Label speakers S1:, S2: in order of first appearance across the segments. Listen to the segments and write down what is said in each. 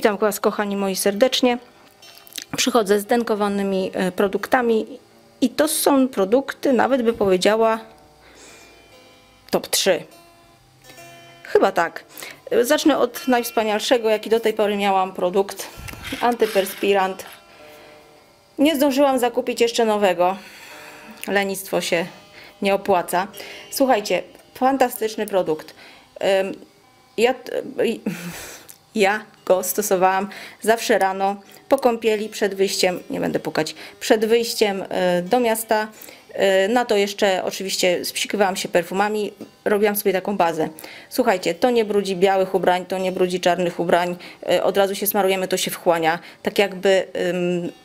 S1: Witam Was, kochani moi, serdecznie. Przychodzę z denkowanymi e, produktami i to są produkty, nawet by powiedziała, top 3. Chyba tak. E, Zacznę od najwspanialszego, jaki do tej pory miałam produkt. Antyperspirant. Nie zdążyłam zakupić jeszcze nowego. Lenistwo się nie opłaca. Słuchajcie, fantastyczny produkt. Ja, ja go stosowałam zawsze rano po kąpieli przed wyjściem, nie będę pukać, przed wyjściem y, do miasta. Y, Na to jeszcze oczywiście spsikywałam się perfumami, robiłam sobie taką bazę. Słuchajcie, to nie brudzi białych ubrań, to nie brudzi czarnych ubrań, y, od razu się smarujemy, to się wchłania. Tak jakby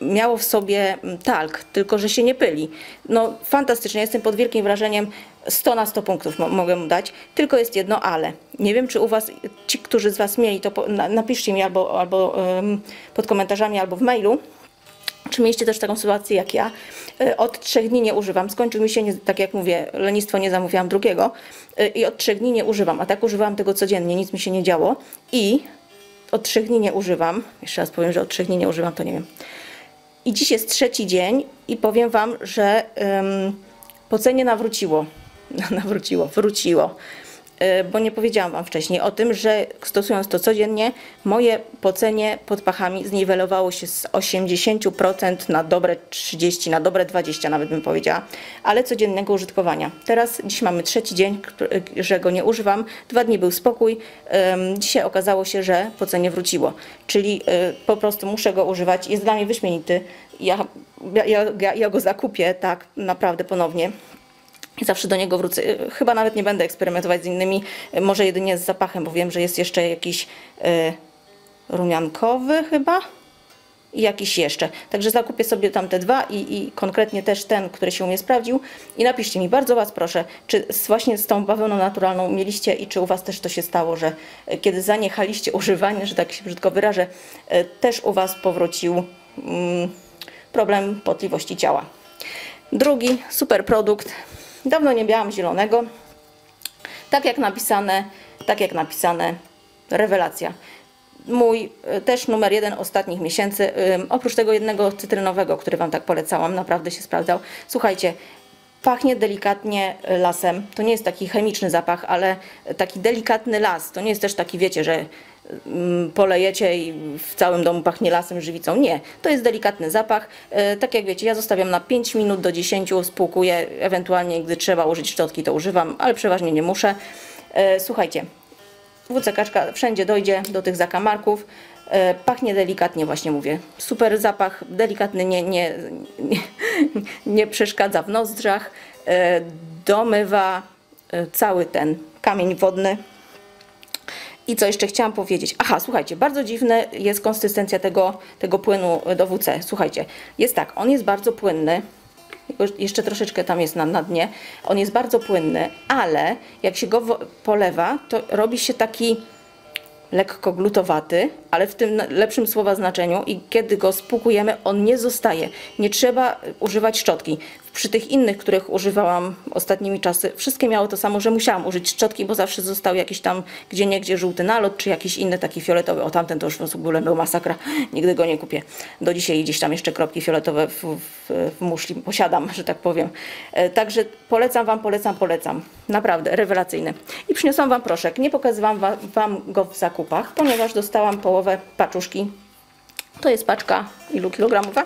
S1: miało w sobie talk, tylko że się nie pyli. No fantastycznie, jestem pod wielkim wrażeniem, 100 na 100 punktów mo- mogę mu dać, tylko jest jedno ale. Nie wiem, czy u Was, ci, którzy z Was mieli, to napiszcie mi albo, albo pod komentarzami, albo w mailu, czy mieliście też taką sytuację jak ja? Y, Od trzech dni nie używam. Skończył mi się, nie, tak jak mówię, lenistwo nie zamówiłam drugiego y, i od trzech dni nie używam, a tak używałam tego codziennie, nic mi się nie działo i od trzech dni nie używam. Jeszcze raz powiem, że od trzech dni nie używam, to nie wiem. I dziś jest trzeci dzień i powiem Wam, że ym, po cenie nawróciło. Nawróciło, wróciło. Y, Bo nie powiedziałam Wam wcześniej o tym, że stosując to codziennie, moje pocenie pod pachami zniwelowało się z 80% na dobre 30, na dobre 20 nawet bym powiedziała, ale codziennego użytkowania. Teraz, dziś mamy trzeci dzień, że go nie używam, dwa dni był spokój, dzisiaj okazało się, że pocenie wróciło, czyli y, po prostu muszę go używać, jest dla mnie wyśmienity, ja, ja, ja go zakupię tak naprawdę ponownie. Zawsze do niego wrócę. Chyba nawet nie będę eksperymentować z innymi, może jedynie z zapachem, bo wiem, że jest jeszcze jakiś y, rumiankowy chyba i jakiś jeszcze. Także zakupię sobie tam te dwa i, i konkretnie też ten, który się u mnie sprawdził. I napiszcie mi, bardzo Was proszę, czy właśnie z tą bawełną naturalną mieliście i czy u Was też to się stało, że y, kiedy zaniechaliście używania, że tak się brzydko wyrażę, y, też u Was powrócił mm, problem potliwości ciała. Drugi super produkt. Dawno nie miałam zielonego. Tak jak napisane, tak jak napisane, rewelacja. Mój y, też numer jeden ostatnich miesięcy, oprócz tego jednego cytrynowego, który Wam tak polecałam, naprawdę się sprawdzał. Słuchajcie, pachnie delikatnie y, lasem. To nie jest taki chemiczny zapach, ale taki delikatny las. To nie jest też taki, wiecie, że ym, polejecie i w całym domu pachnie lasem, żywicą. Nie, to jest delikatny zapach. E, Tak jak wiecie, ja zostawiam na 5 minut do 10, spłukuję, ewentualnie gdy trzeba użyć szczotki, to używam, ale przeważnie nie muszę. E, Słuchajcie, WC kaczka wszędzie dojdzie do tych zakamarków. E, Pachnie delikatnie, właśnie mówię. Super zapach, delikatny, nie, nie, nie, nie przeszkadza w nozdrzach. E, Domywa e, cały ten kamień wodny. I co jeszcze chciałam powiedzieć? Aha, słuchajcie, bardzo dziwna jest konsystencja tego, tego płynu do WC. Słuchajcie, jest tak, on jest bardzo płynny. Jeszcze troszeczkę tam jest na, na dnie. On jest bardzo płynny, ale jak się go polewa, to robi się taki lekko glutowaty, ale w tym lepszym słowa znaczeniu i kiedy go spłukujemy, on nie zostaje. Nie trzeba używać szczotki. Przy tych innych, których używałam ostatnimi czasy, wszystkie miały to samo, że musiałam użyć szczotki, bo zawsze został jakiś tam gdzie niegdzie żółty nalot, czy jakiś inny taki fioletowy. O tamten to już w ogóle był masakra, nigdy go nie kupię. Do dzisiaj gdzieś tam jeszcze kropki fioletowe w, w, w muszli posiadam, że tak powiem. E, Także polecam Wam, polecam, polecam. Naprawdę, rewelacyjny. I przyniosłam Wam proszek. Nie pokazywałam wa- Wam go w zakupach, ponieważ dostałam połowę paczuszki. To jest paczka ilu kilogramowa?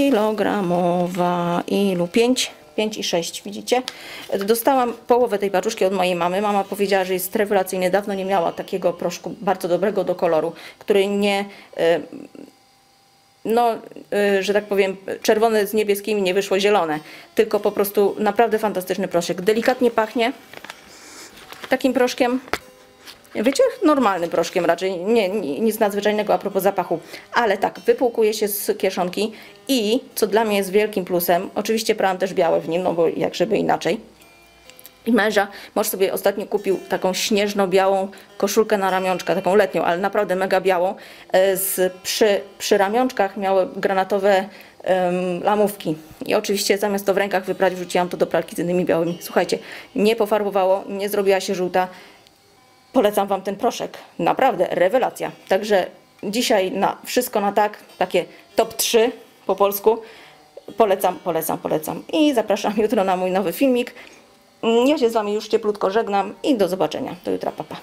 S1: Kilogramowa ilu? 5? 5 i 6, widzicie? Dostałam połowę tej paczuszki od mojej mamy. Mama powiedziała, że jest rewelacyjny. Dawno nie miała takiego proszku bardzo dobrego do koloru, który nie no, y, że tak powiem, czerwone z niebieskimi nie wyszło zielone, tylko po prostu naprawdę fantastyczny proszek. Delikatnie pachnie takim proszkiem. Wiecie, normalnym proszkiem raczej, nie, nic nadzwyczajnego a propos zapachu, ale tak, wypłukuje się z kieszonki i, co dla mnie jest wielkim plusem, oczywiście prałam też białe w nim, no bo jak żeby inaczej, i męża, mąż sobie ostatnio kupił taką śnieżno-białą koszulkę na ramionczka, taką letnią, ale naprawdę mega białą. E, Z, przy, przy ramionczkach miały granatowe lamówki. I oczywiście zamiast to w rękach wyprać, wrzuciłam to do pralki z innymi białymi. Słuchajcie, nie pofarbowało, nie zrobiła się żółta. Polecam Wam ten proszek. Naprawdę, rewelacja. Także dzisiaj na wszystko na tak, takie top 3 po polsku. Polecam, polecam, polecam. I zapraszam jutro na mój nowy filmik. Ja się z Wami już cieplutko żegnam i do zobaczenia. Do jutra, papa.